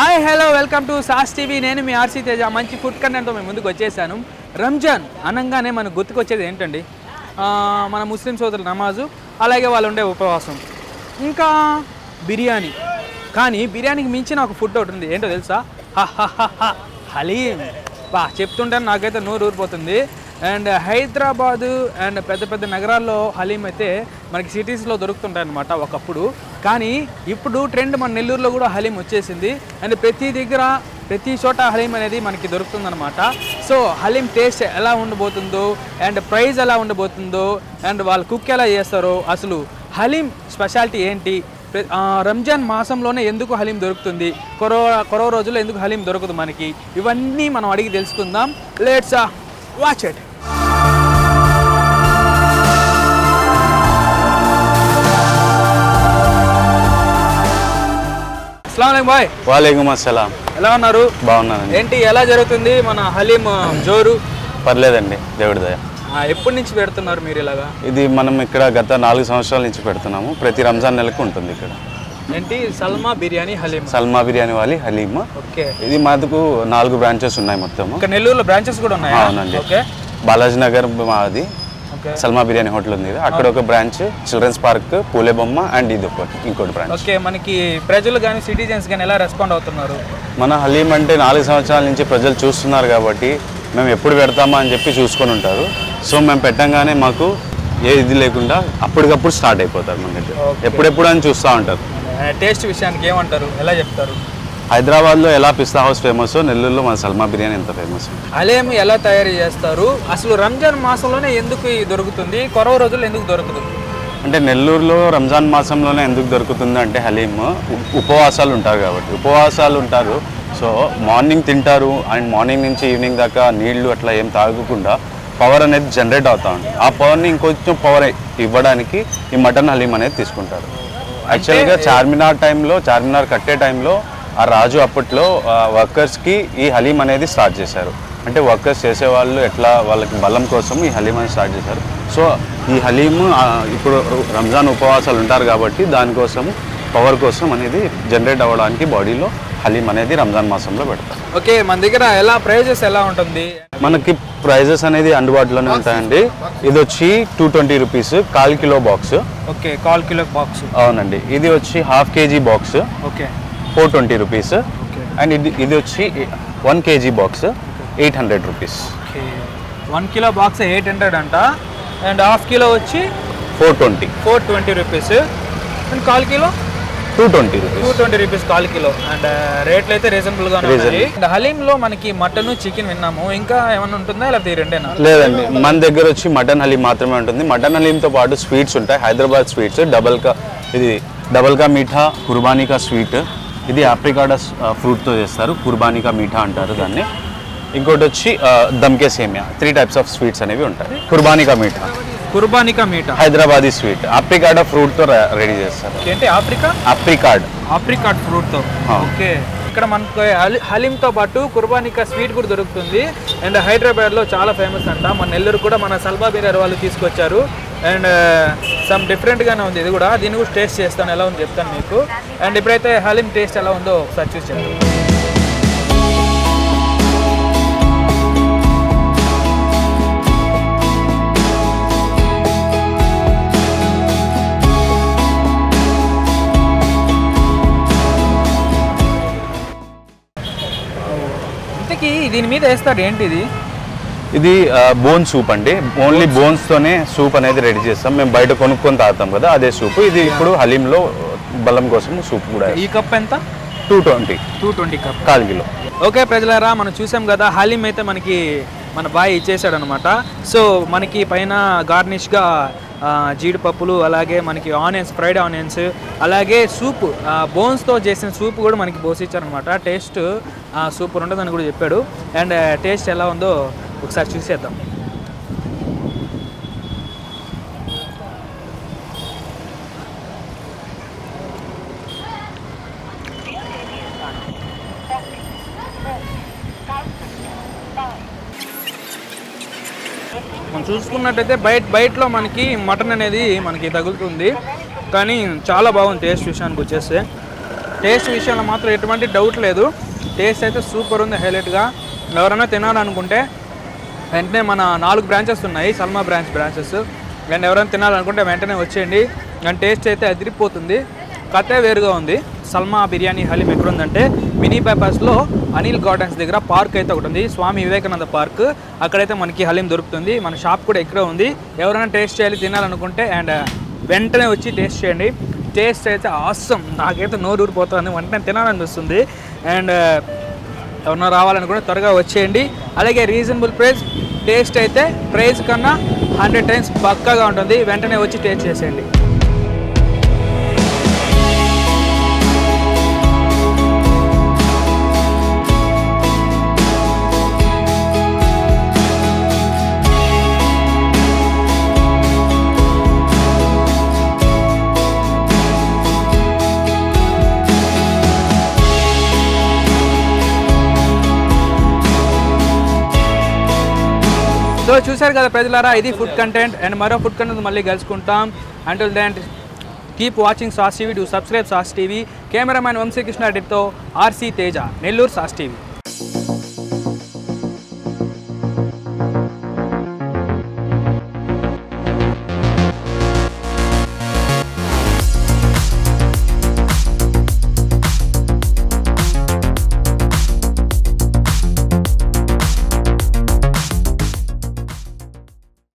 Hi hello welcome to SAS TV నేను మీ RC Teja. మంచి ఫుడ్ కంటెంట్తో మేము ముందుకు వచ్చేసాను. రంజాన్ అనగానే మనకు గుర్తుకొచ్చేది ఏంటండి? మన ముస్లిం సోదరుల నమాజు అలాగే వాళ్ళు ఉండే ఉపవాసం. ఇంకా బిర్యానీ. కానీ బిర్యానీకి మించిన ఒక ఫుడ్ ఒకటి ఉంది. ఏంటో తెలుసా? హ హ హలీం. బా చెప్తుంటే నాకైతే నూరు ఊరిపోతుంది. అండ్ హైదరాబాదు అండ్ పెద్ద పెద్ద నగరాల్లో హలీం అయితే మనకి సిటీస్లో దొరుకుతుంటాయి అనమాట ఒకప్పుడు. కానీ ఇప్పుడు ట్రెండ్ మన నెల్లూరులో కూడా హలీం వచ్చేసింది. అండ్ ప్రతి దగ్గర ప్రతి చోట హలీం అనేది మనకి దొరుకుతుందన్నమాట. సో హలీం టేస్ట్ ఎలా ఉండబోతుందో అండ్ ప్రైస్ ఎలా ఉండబోతుందో అండ్ వాళ్ళు కుక్ ఎలా చేస్తారో అసలు హలీం స్పెషాలిటీ ఏంటి? రంజాన్ మాసంలోనే ఎందుకు హలీం దొరుకుతుంది? కొరో కొరో రోజుల్లో ఎందుకు హలీం దొరకదు మనకి? ఇవన్నీ మనం అడిగి తెలుసుకుందాం. లెట్స్ వాచ్ ఇట్ అస్సలం బాయ్ వాలేకుమ్ అస్సలాం. ఎలా ఉన్నారు? బాగున్నానండి. ఏంటి ఎలా జరుగుతుంది మన హలీం జోరు? పర్లేదండి దేవుడి దయ. ఎప్పటి నుంచి పెడుతున్నారు మీరు ఇలాగా? ఇది మనం ఇక్కడ గత నాలుగు సంవత్సరాల నుంచి పెడుతున్నాము. ప్రతి రంజాన్ నెలకు ఉంటుంది ఇక్కడ. ఏంటి సల్మా బిర్యానీ హలీం. సల్మా బిర్యానీ వాలి హలీమ్ ఓకే. ఇది మాకు నాలుగు బ్రాంచెస్ ఉన్నాయి ఇక్కడ నెల్లూరులో బ్రాంచెస్ కూడా ఉన్నాయా? అవునండి. ఓకే. బాలాజీ నగర్ మాది. సల్మా బిర్యానీ హోటల్ ఉంది కదా. అక్కడ ఒక బ్రాంచ్ చిల్డ్రన్స్ పార్క్ పూలే బొమ్మ అండ్ ఇది ఒకటి ఇంకోటి బ్రాంచ్. ఓకే మనకి ప్రజలు కానీ సిటిజన్స్ కానీ ఎలా రెస్పాండ్ అవుతున్నారు? మన హలీం అంటే నాలుగు సంవత్సరాల నుంచి ప్రజలు చూస్తున్నారు కాబట్టి మేము ఎప్పుడు పెడతామా అని చెప్పి చూసుకొని ఉంటారు. సో మేము పెట్టంగానే మాకు ఏ ఇది లేకుండా అప్పటికప్పుడు స్టార్ట్ అయిపోతారు మన దగ్గర. ఎప్పుడెప్పుడు అని చూస్తూ ఉంటారు. టేస్ట్ విషయానికి ఏమంటారు? ఎలా చెప్తారు? హైదరాబాద్లో ఎలా పిస్తా హౌస్ ఫేమస్? నెల్లూరులో మన సల్మా బిర్యానీ ఎంత ఫేమస్? హలీం ఎలా తయారు చేస్తారు? అసలు రంజాన్ మాసంలోనే ఎందుకు ఇది దొరుకుతుంది? కొరవ రోజుల్లో ఎందుకు దొరకదు అంటే నెల్లూరులో రంజాన్ మాసంలోనే ఎందుకు దొరుకుతుంది అంటే హలీం ఉ- ఉపవాసాలు ఉంటారు కాబట్టి. ఉపవాసాలు ఉంటారు. సో మార్నింగ్ తింటారు. అండ్ మార్నింగ్ నుంచి ఈవినింగ్ దాకా నీళ్ళు అట్లా ఏం తాగకుండా పవర్ అనేది జనరేట్ అవుతా ఉంటుంది ఆ పవర్ని ఇంకొంచెం పవర్ ఇవ్వడానికి ఈ మటన్ హలీం అనేది తీసుకుంటారు. యాక్చువల్గా చార్మినార్ టైంలో చార్మినార్ కట్టే టైంలో ఆ రాజు అప్పట్లో వర్కర్స్కి ఈ హలీం అనేది స్టార్ట్ చేశారు. అంటే వర్కర్స్ చేసేవాళ్ళు ఎట్లా వాళ్ళకి బలం కోసం ఈ హలీం అనేది స్టార్ట్ చేశారు. సో ఈ హలీం ఇప్పుడు రంజాన్ ఉపవాసాలు ఉంటారు కాబట్టి దానికోసం పవర్ కోసం అనేది జనరేట్ అవ్వడానికి బాడీలో హలీం అనేది రంజాన్ మాసంలో పెడతారు. ఓకే మన దగ్గర ఎలా ప్రైజెస్ ఎలా ఉంటుంది? మనకి ప్రైజెస్ అనేది అందుబాటులోనే ఉంటాయండి. ఇది వచ్చి టూ ట్వంటీ రూపీస్ కాల్ కిలో బాక్స్ ఓకే కాల్ కిలో బాక్స్ అవునండి. ఇది వచ్చి half KG box okay. Four twenty rupees and ఇది ఇది వచ్చి one KG box eight hundred rupees one kilo box eight hundred అంట. అండ్ హాఫ్ కిలో వచ్చి four twenty four twenty rupees and call kilo two twenty two rupees twenty rupees call kilo and రేట్లు అయితే రీజనబుల్గా ఉన్నాయి. And హలీంలో మనకి mutton chicken విన్నాము. ఇంకా ఏమైనా ఉంటుందా? లేకపోతే రెండేనా? లేదండి. మన దగ్గర వచ్చి మటన్ హలీం మాత్రమే ఉంటుంది. మటన్ హలీంతో పాటు స్వీట్స్ ఉంటాయి. హైదరాబాద్ స్వీట్స్ డబల్ కా ఇది డబల్ కా మీఠా కుర్బానీ కా స్వీట్ ఇది ఆప్రికాడా ఫ్రూట్తో చేస్తారు. కుర్బానీ కా మీఠా అంటారు దాన్ని. ఇంకోటి వచ్చి దమ్కే సేమియా. త్రీ టైప్స్ ఆఫ్ స్వీట్స్ అనేవి ఉంటాయి. కుర్బానీ కా మీఠా. కుర్బానికా మీట హైదరాబాదీ స్వీట్. ఆప్రికాడా ఫ్రూట్తో రెడీ చేస్తారు. ఏంటి ఆఫ్రికా? ఆప్రికాడ్ ఆప్రికాట్ ఫ్రూట్తో ఆ. ఓకే. ఇక్కడ మనకు హలి- హలీంతో పాటు కుర్బానికా స్వీట్ కూడా దొరుకుతుంది. అండ్ హైదరాబాద్లో చాలా ఫేమస్ అంట. మన నెల్లూరు కూడా మన సల్బా బిర్యానీ వాళ్ళు తీసుకొచ్చారు. అండ్ సమ్ డిఫరెంట్గానే ఉంది. ఇది కూడా దీన్ని కూడా టేస్ట్ చేస్తాను. ఎలా ఉంది చెప్తాను మీకు. అండ్ ఇప్పుడైతే హలీం టేస్ట్ ఎలా ఉందో ఒకసారి చూసి చెప్తాను. దీని మీద వేస్తారు ఏంటి ఇది బోన్ సూప్ అండి. ఓన్లీ బోన్స్ తోనే సూప్ అనేది రెడీ చేస్తాం. మేము బయట కొనుక్కొని తాగుతాం కదా అదే సూప్ ఇది ఇప్పుడు హలీంలో బలం కోసం సూప్ కూడా. ఈ కప్ ఎంత? Two twenty two twenty cup. Call kilo. Okay ప్రజలారా మనం చూసాం కదా హలీం అయితే మనకి మన బాయ్ ఇచ్చేసాడు అనమాట సో మనకి పైన గార్నిష్గా జీడిపప్పులు అలాగే మనకి ఆనియన్స్ ఫ్రైడ్ ఆనియన్స్ అలాగే సూప్ బోన్స్తో చేసిన సూప్ కూడా మనకి పోసిచ్చారనమాట టేస్ట్ సూపర్ ఉంటుందని కూడా చెప్పాడు. అండ్ టేస్ట్ ఎలా ఉందో ఒకసారి చూసేద్దాం మనం చూసుకున్నట్టయితే బయట బయటలో మనకి మటన్ అనేది మనకి తగులుతుంది. కానీ చాలా బాగుంది టేస్ట్ విషయానికి వచ్చేస్తే. టేస్ట్ విషయంలో మాత్రం ఎటువంటి డౌట్ లేదు. టేస్ట్ అయితే సూపర్ ఉంది హైలైట్గా. ఎవరైనా తినాలనుకుంటే వెంటనే మన నాలుగు బ్రాంచెస్ ఉన్నాయి సల్మా బ్రాంచ్ బ్రాంచెస్. అండ్ ఎవరైనా తినాలనుకుంటే వెంటనే వచ్చేయండి. అండ్ టేస్ట్ అయితే అదిరిపోతుంది కథే వేరుగా ఉంది. సల్మా బిర్యానీ హలీం ఎక్కడ ఉందంటే మినీ బైపాస్లో అనిల్ గార్డెన్స్ దగ్గర పార్క్ అయితే ఒకటి ఉంది. స్వామి వివేకానంద పార్క్. అక్కడైతే మనకి హలీం దొరుకుతుంది. మన షాప్ కూడా ఇక్కడే ఉంది. ఎవరైనా టేస్ట్ చేయాలి తినాలనుకుంటే అండ్ వెంటనే వచ్చి టేస్ట్ చేయండి. టేస్ట్ అయితే ఆసం నాకైతే నోరు ఊరిపోతుంది వెంటనే తినాలనిపిస్తుంది. అండ్ ఎవరన్నా రావాలనుకుంటే త్వరగా వచ్చేయండి. అలాగే రీజనబుల్ ప్రైస్ టేస్ట్ అయితే ప్రైస్ కన్నా హండ్రెడ్ టైమ్స్ పక్కాగా ఉంటుంది. వెంటనే వచ్చి టేస్ట్ చేసేయండి. చూశారు కదా ప్రజలారా ఇది ఫుడ్ కంటెంట్ అండ్ మరో ఫుడ్ కంటెంట్ మళ్ళీ కలుసుకుంటాం. Until then keep watching SAS TV do subscribe SAS TV cameraman Vamsikrishna రెడ్డితో RC Teja Nellore SAS TV